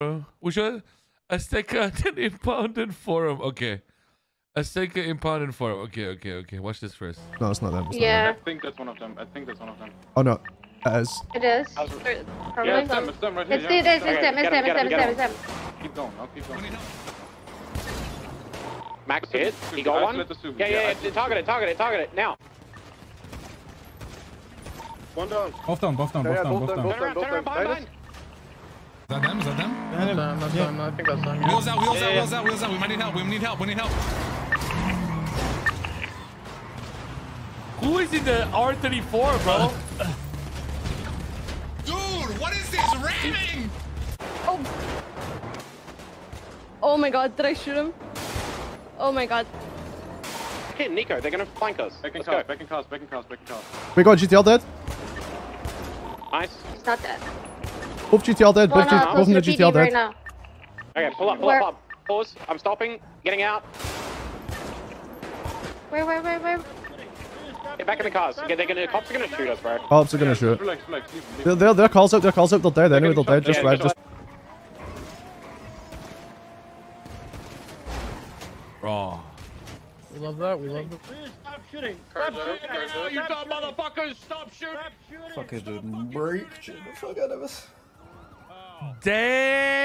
Uh, we should Azteca and impounded forum. Okay. Azteca impounded forum. Okay, okay, okay. Watch this first. No, it's not them. It's not Yeah, I think that's one of them. I think that's one of them. them. Oh no, it is. it is. How's- Or- Probably. Yeah, it's them. It's them right here. It's yeah. it is. It's Okay, them. It's get them. him, It's them. get him, It's them. get It's them. Keep going. I'll keep going. Max hit. He got one. Isolate the super. Yeah, yeah, Yeah, yeah. isolate Target it, target it, target it. Now. One down. Both down, both down, Yeah, both down, both both down, down. both Turn around, turn around, behind, behind. Is that them? Is that them? That's them. I think that's them. Wheels out, wheels Yeah, out, yeah. wheels out, wheels out. We might need help. We need help. We need help. Who is in the R34, bro? Dude, what is this? Ramming! Oh. oh my god, did I shoot him? Oh my god. Hit Nico. They're gonna flank us. Back in Let's cars, go. back in cars, back in cars, back in cars. We got GTL dead. Nice. It's not dead. Both GTL dead. Both, One uh, both close in the the GTL PD right Okay, pull up, pull Where? up. Pause. I'm stopping. Getting out. Where, where, where, where? Get back in the cars. Okay, they're gonna. Cops are gonna shoot us, bro. Cops are gonna shoot. Relax, relax. Leave, leave. Their, their, their calls out. Their calls out. They're dead. Anyway, they're dead. Just Yeah, right. just Just. Raw. We love that. We love that. Stop shooting! Cars out, cars out. You dumb motherfuckers! Stop shooting! Stop shooting! Fucking break. Shit the fuck out of us. Damn!